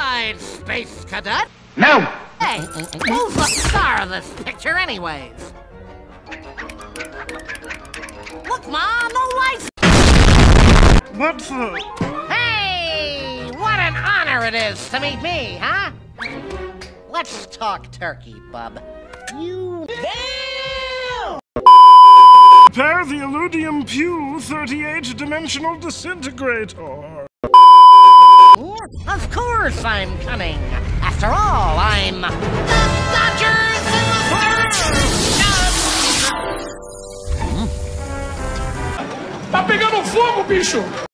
Right, Space Cadet. No! Hey, who's the star of this picture, anyways? Look, Ma, no lights. What the? It is to meet me, huh? Let's talk turkey, bub. You. Prepare the Illudium Pew 38 dimensional disintegrator. Of course I'm cunning. After all, I'm the Dodgers in the first. Tá pegando fogo, bicho!